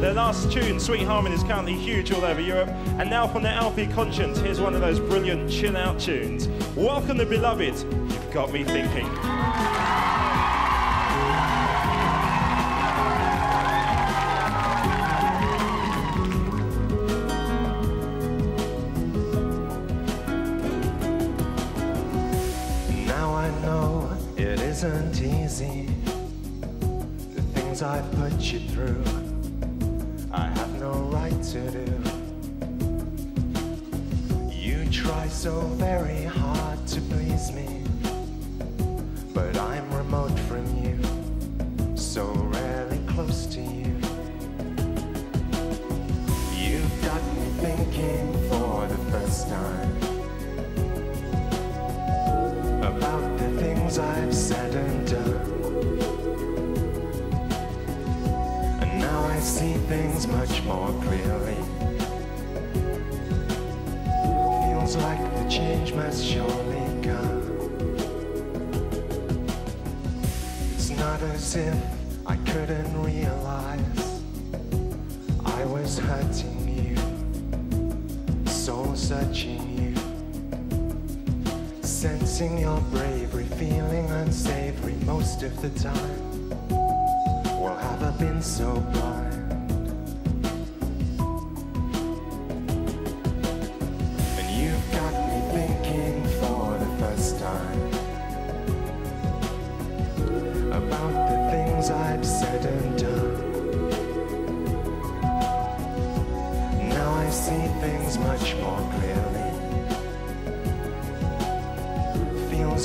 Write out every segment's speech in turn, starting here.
Their last tune, Sweet Harmony, is currently huge all over Europe. And now from their LP Conscience, here's one of those brilliant chill out tunes. Welcome the beloved. You've got me thinking. Now I know it isn't easy. The things I've put you through, I have no right to do. You try so very hard to please me, but I'm remote from you, so rarely close to you. You've got me thinking for the first time things much more clearly. Feels like the change must surely come. It's not as if I couldn't realize I was hurting you, soul searching you. Sensing your bravery, feeling unsavory most of the time. Well, have I been so blind?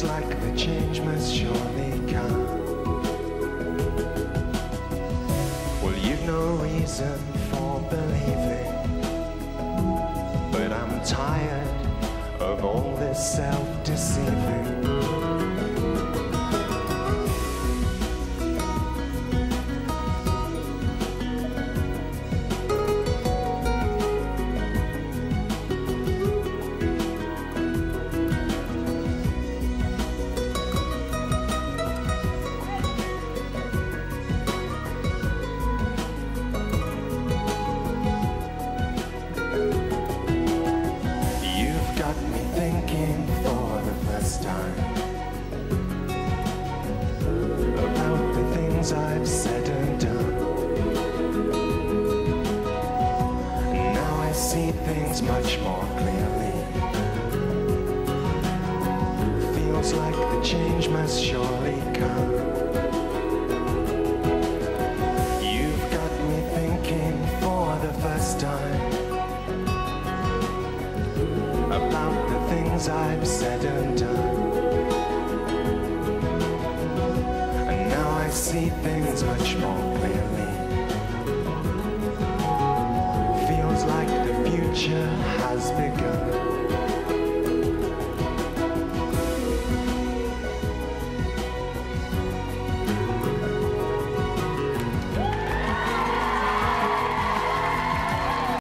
Like the change must surely come. Well, you've no reason for believing, but I'm tired of all this self much more clearly. Feels like the change must surely come. You've got me thinking for the first time about the things I've said and done. And now I see things much more clearly. Future has begun.